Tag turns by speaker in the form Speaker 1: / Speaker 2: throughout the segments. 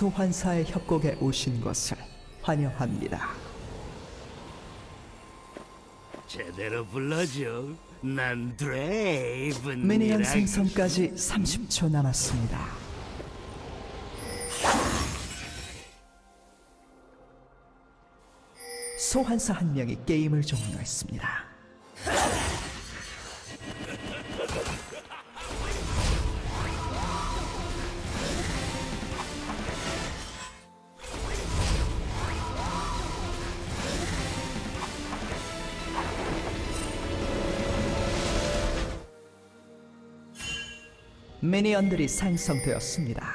Speaker 1: 소환사의 협곡에 오신 것을 환영합니다.
Speaker 2: 제대로 불러줘. 난 드레이븐.
Speaker 1: 미니언 생성까지 30초 남았습니다. 소환사 한 명이 게임을 종료했습니다. 미니언들이 생성되었습니다.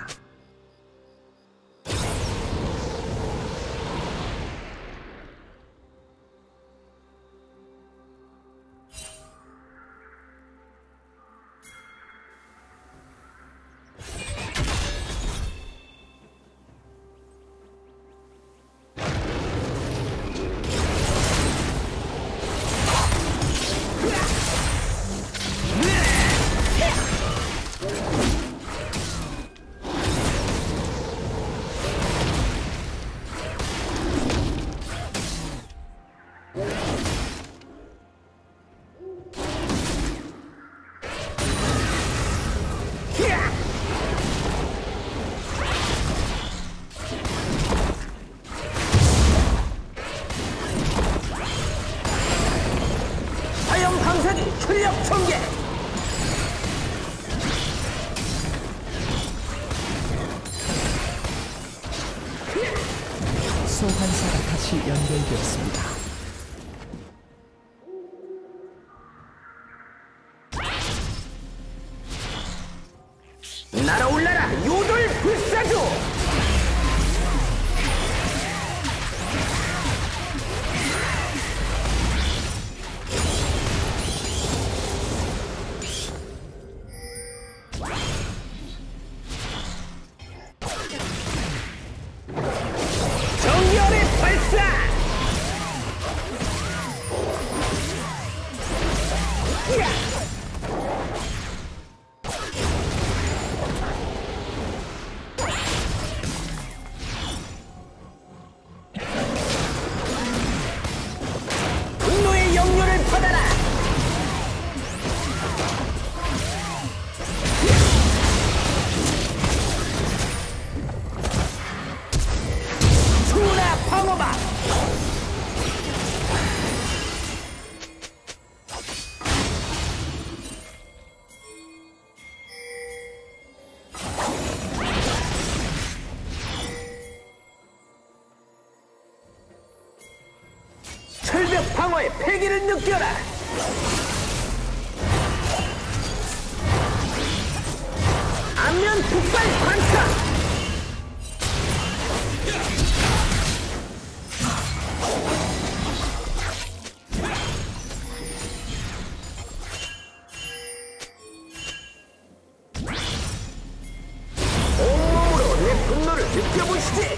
Speaker 3: Demonstrate!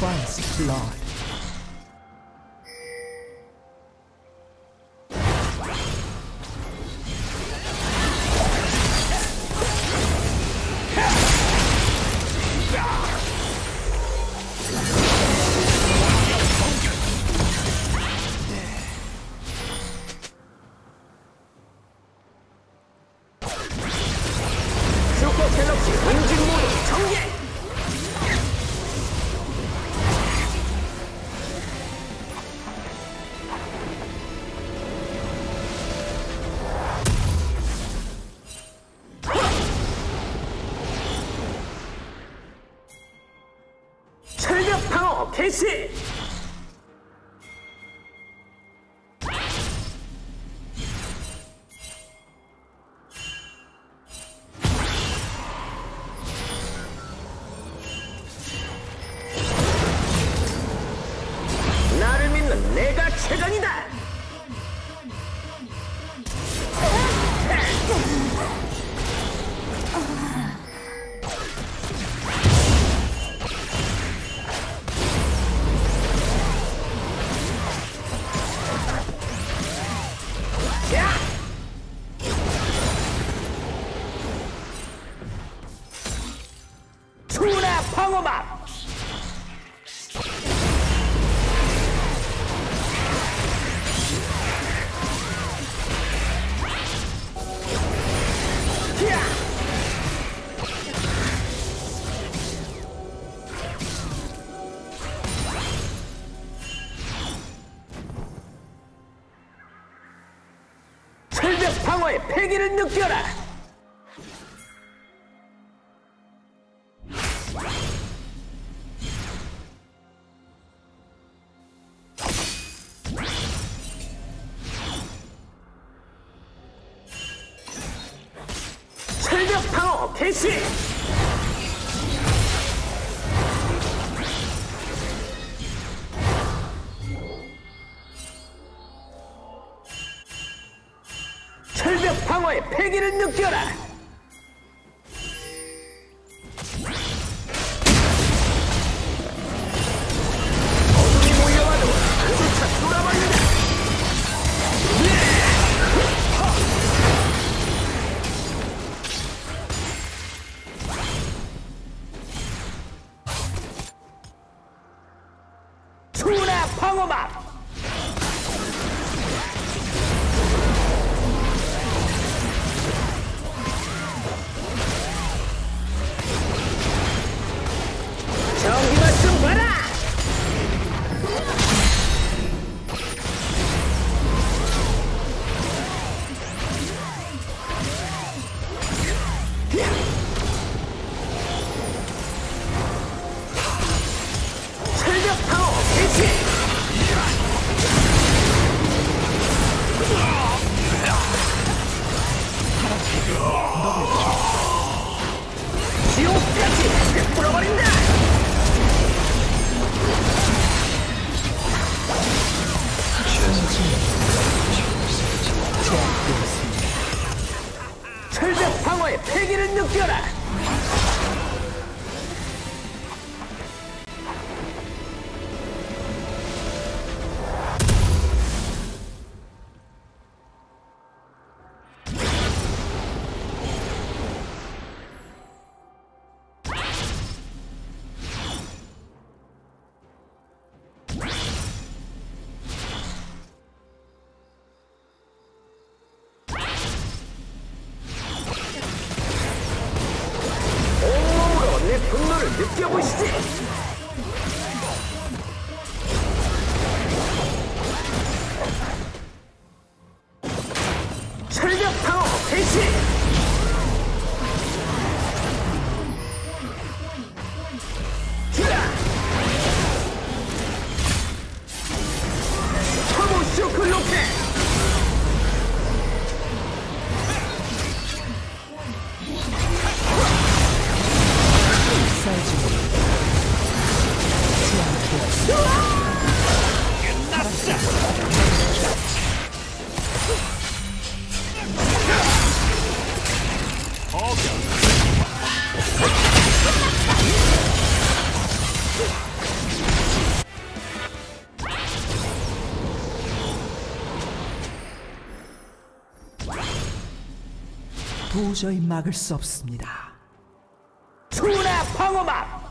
Speaker 1: First blood.
Speaker 3: 공격
Speaker 1: 방어의 패기를 느껴라!
Speaker 3: 도저히 막을 수 없습니다.
Speaker 1: 투나 방어막!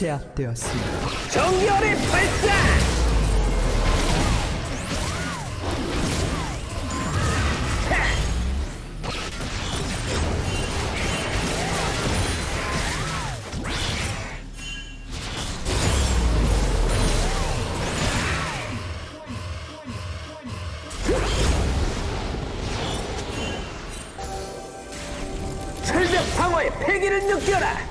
Speaker 3: 제압되었습니다.
Speaker 1: 정열의 발사! 철벽 방어의 패기를 느껴라!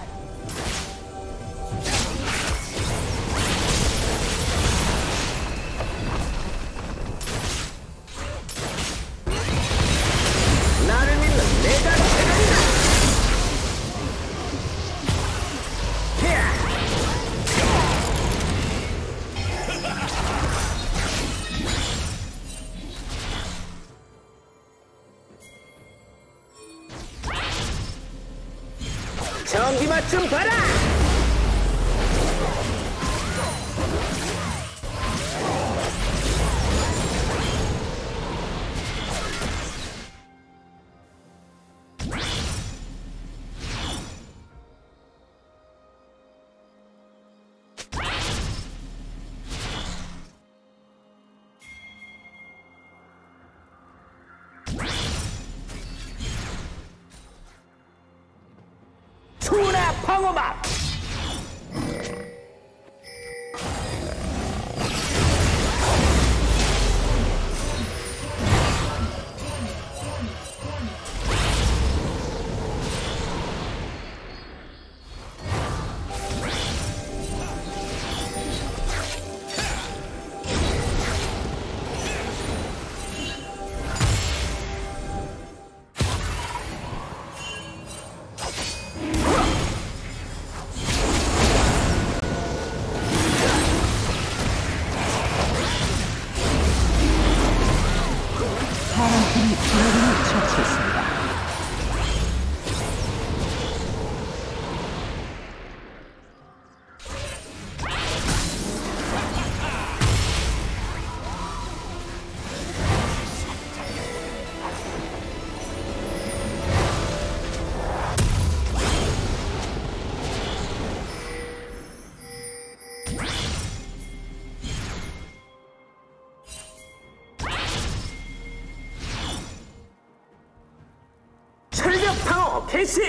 Speaker 1: 提气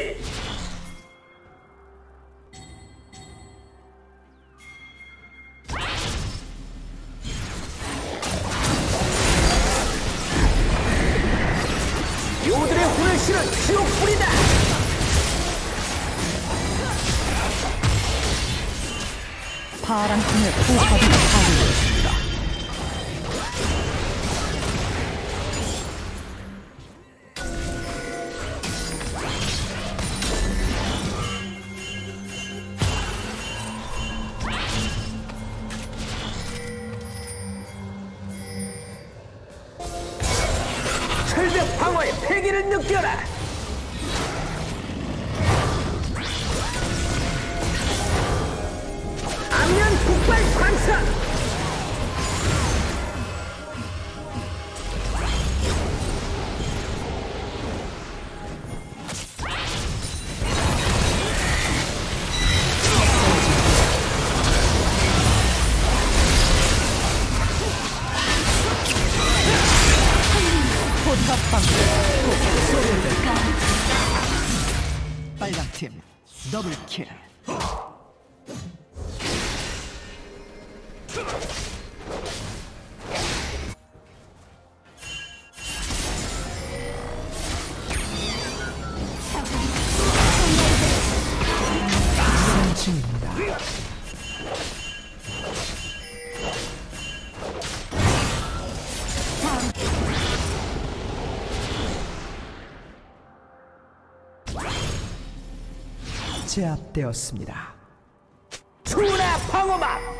Speaker 1: 세계를 느껴라!
Speaker 3: 중입니다. 제압되었습니다.
Speaker 1: 투나 방어막!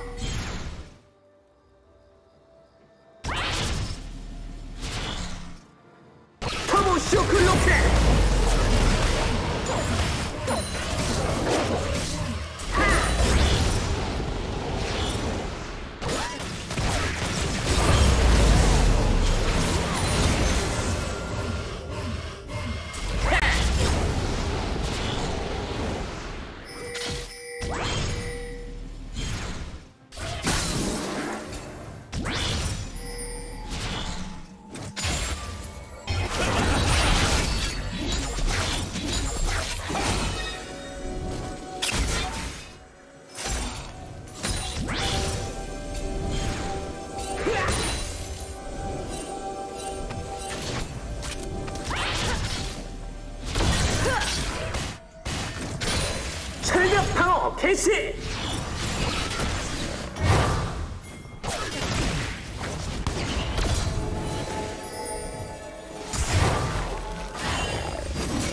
Speaker 1: 개시!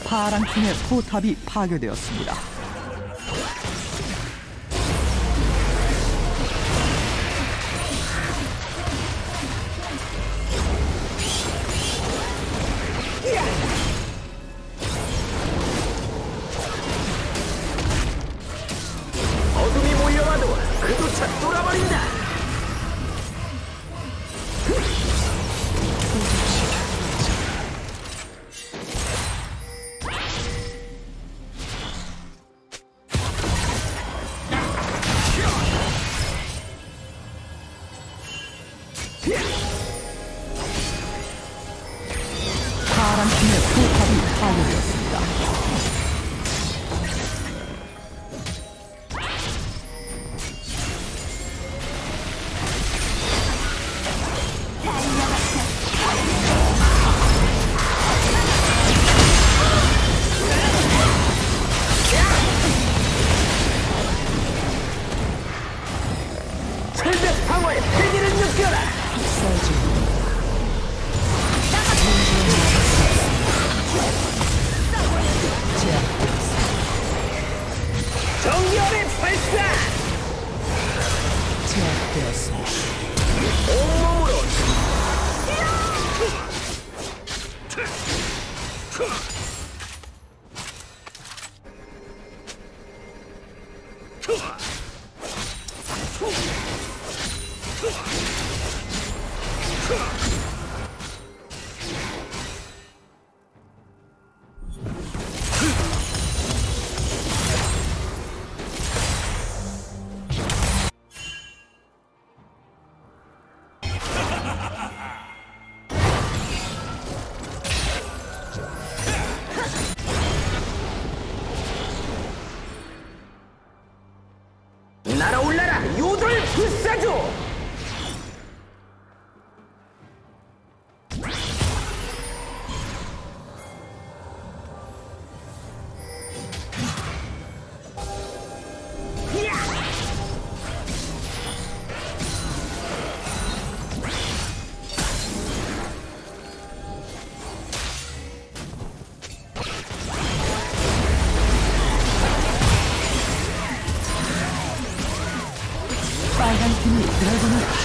Speaker 3: 파랑 팀의 포탑이 파괴되었습니다. Huh!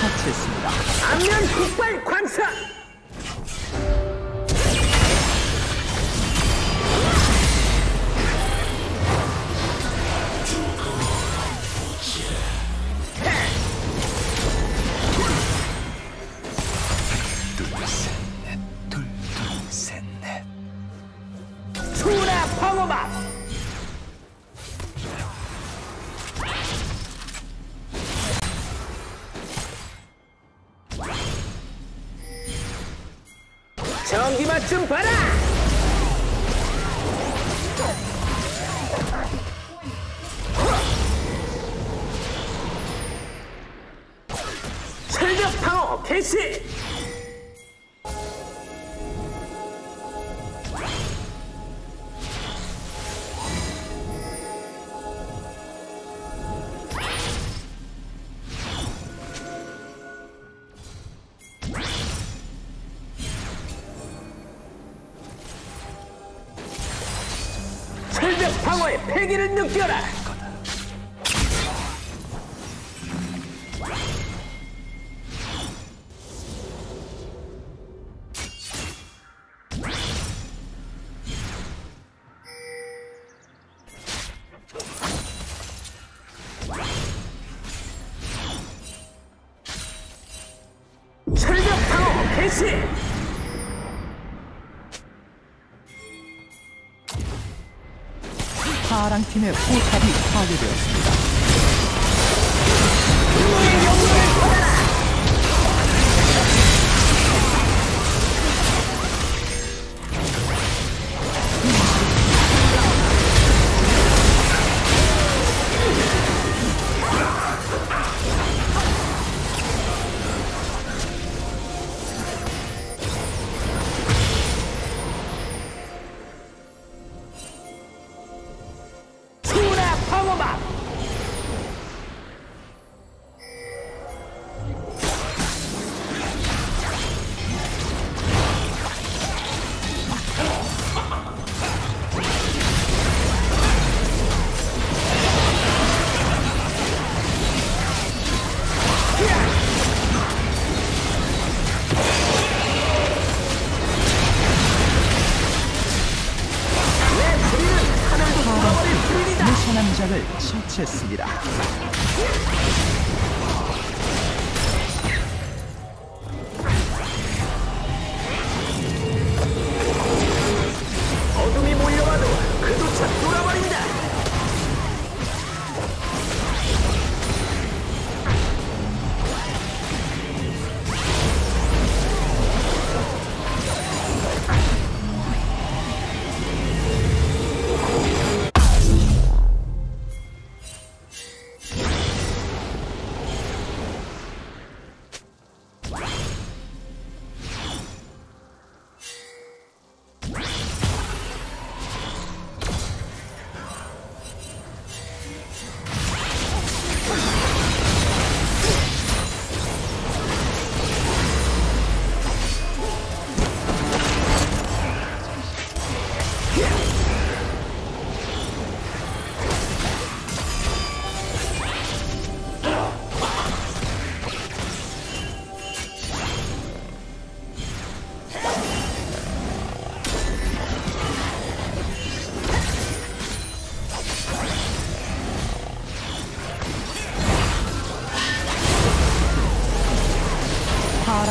Speaker 3: 처치했습니다.
Speaker 1: 안면 폭발 관사! 상어의 패기를 느껴라.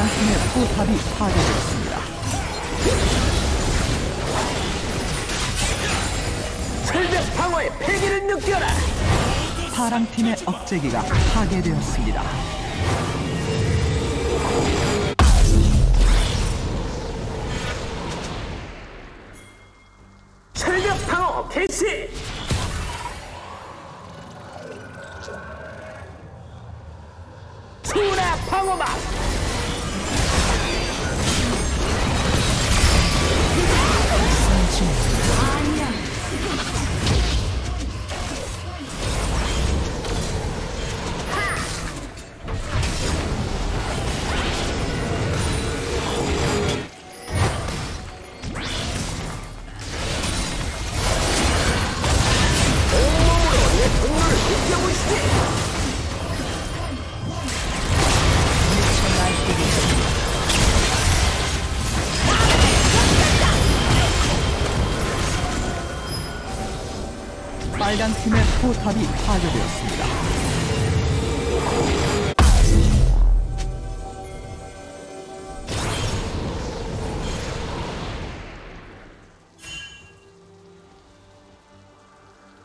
Speaker 3: 포탑이 파괴되었습니다.
Speaker 1: 철벽 방어의 패기를 느껴라.
Speaker 3: 파랑 팀의 억제기가 파괴되었습니다.
Speaker 1: 철벽 방어 개시.
Speaker 3: 빨간 팀의 포탑이 파괴되었습니다.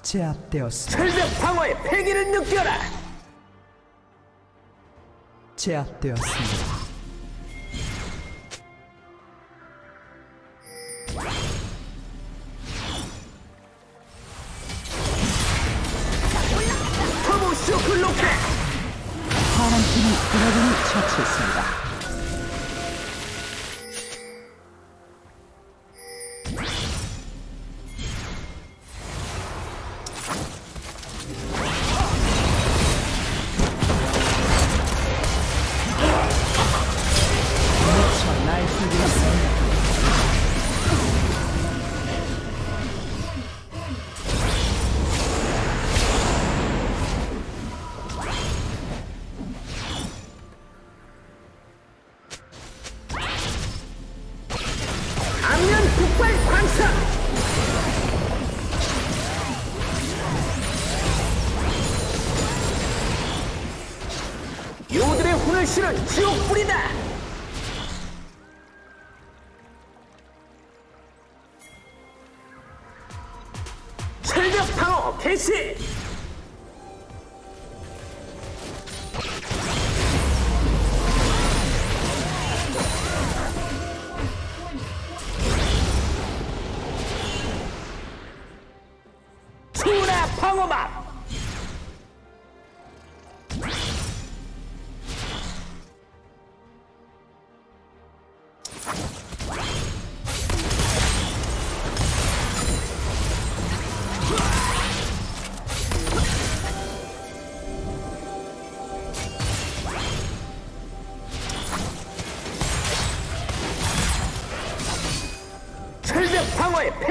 Speaker 3: 제압되었습니다.
Speaker 1: 철벽 방어의 패기를 느껴라.
Speaker 3: 제압되었습니다.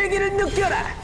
Speaker 1: 패기를 느껴라.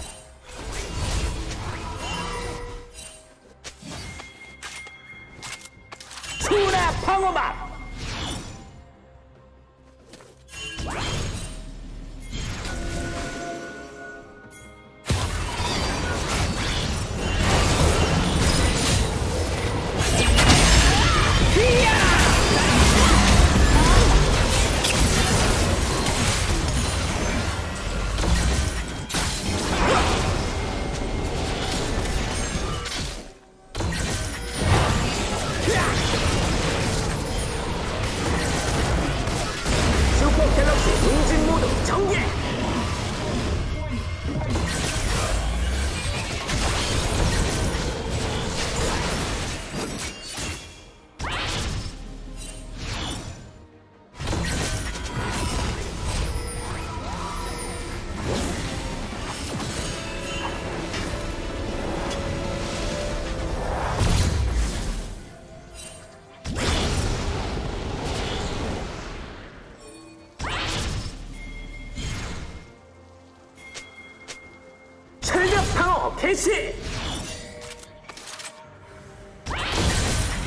Speaker 1: 개시.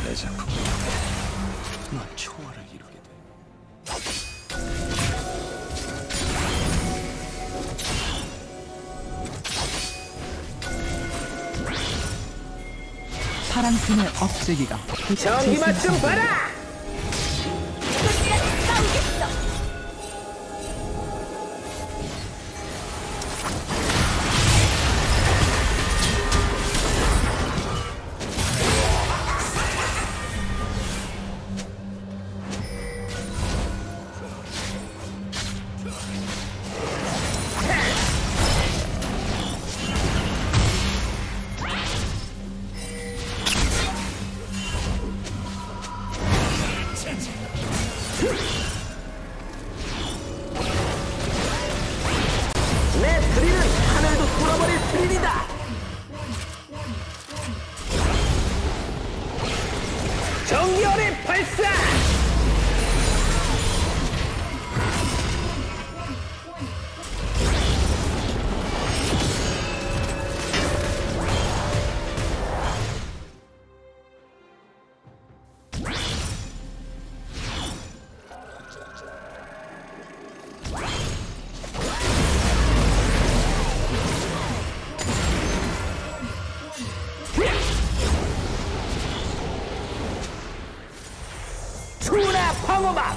Speaker 4: 내 작품 넌 초월을 이루게 돼.
Speaker 3: 파란 팀의 억제기가 곧
Speaker 1: 전기
Speaker 3: 재생합니다.
Speaker 1: 봐라.
Speaker 5: 싸우겠어.
Speaker 1: 방어막!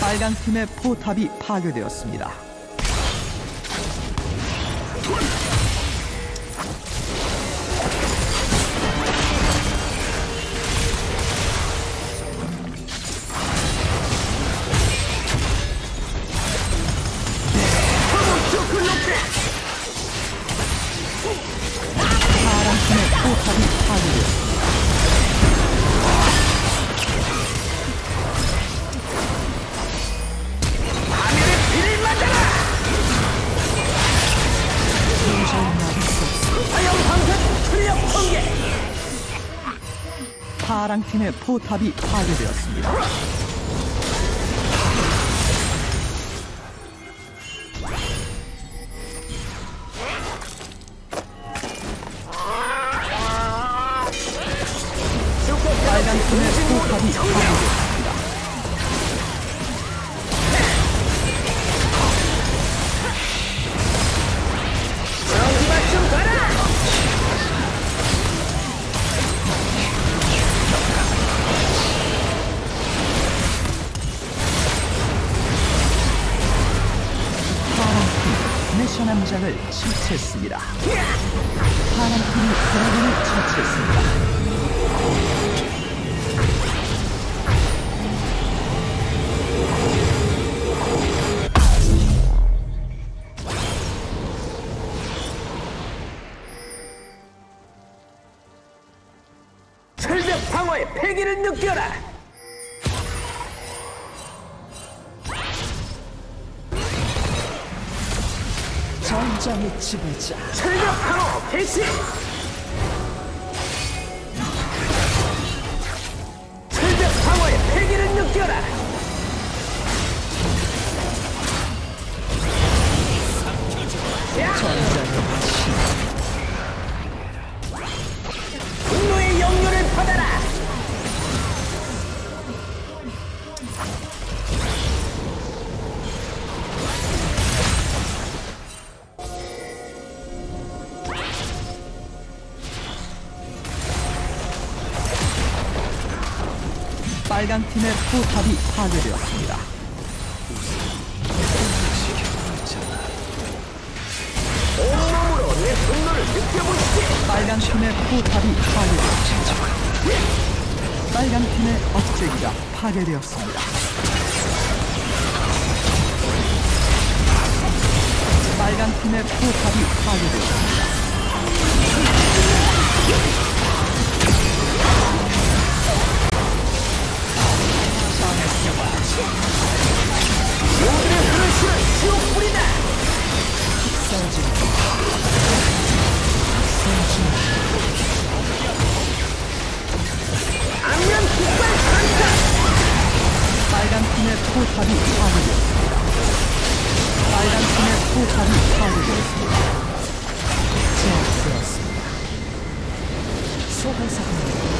Speaker 3: 빨간 팀의 포탑이 파괴되었습니다. 파랑 팀의 포탑이 파괴되었습니다.
Speaker 1: 방어의 패기를 느껴라!
Speaker 3: 전장의 지배자
Speaker 1: 철벽 방어 개시!
Speaker 3: 빨간 팀의 포탑이 파괴되었습니다.
Speaker 1: 온몸으로 내 분노를 느껴보시지!
Speaker 3: 빨간 팀의 포탑이 파괴되었습니다. 빨간 팀의 억제기가 파괴되었습니다. 빨간 팀의 포탑이 파괴되었습니다. 느껴봐.
Speaker 1: 모두를 흐를 실은 지옥불이다 기상진 기상진 안면 국발 산타
Speaker 3: 빨간 팀의 포탑이 파괴되었습니다. 빨간 팀의 포탑이 파괴되었습니다. 제압되었습니다. 소환사분들